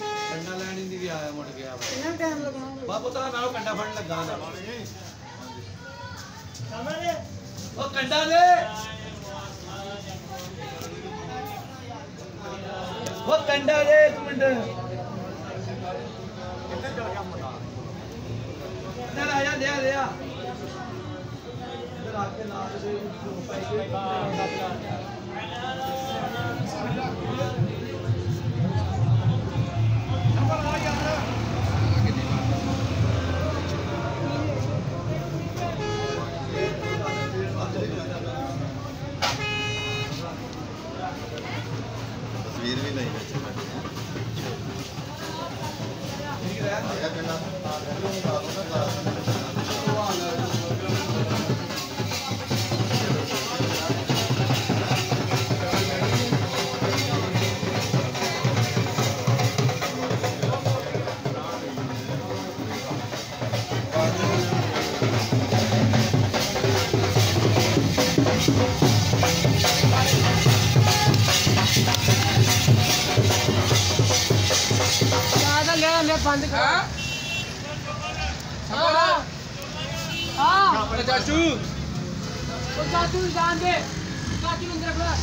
ਕੰਡਾ ਲੈਣ ਦੀ ਵੀ ਆਇਆ ਮੁੜ ਗਿਆ ਕਿੰਨਾ ਟਾਈਮ ਲੱਗਣਾ ਬਾਬੂ ਤਾਂ ਨਾਲੋਂ ਕੰਡਾ ਫੜਨ ਲੱਗਾ ਦਾ ਉਹ ਕੰਡਾ ਦੇ। ਉਹ ਕੰਡਾ ਦੇ ਇੱਕ ਮਿੰਟ। ਇੱਧਰ ਆ ਜਾ ਲਿਆ ਲਿਆ। ਇੱਧਰ ਆ ਕੇ ਲਾ ਦੇ ਤਸਵੀਰ ਵੀ ਨਹੀਂ ਵਿੱਚ ਠੀਕ ਰਹਿ ਆ ਗਿਆ ਪਿੰਡਾਂ ਜ਼ਿਆਦਾ ਲਿਆ ਬੰਦ ਕਰ। ਹਾਂ? ਹਾਂ ਚਾਚੂ। ਉਹ ਚਾਚੂ ਜਾਣ ਦੇ। ਚਾਚੂ ਨੂੰ ਅੰਦਰ ਖੜਾ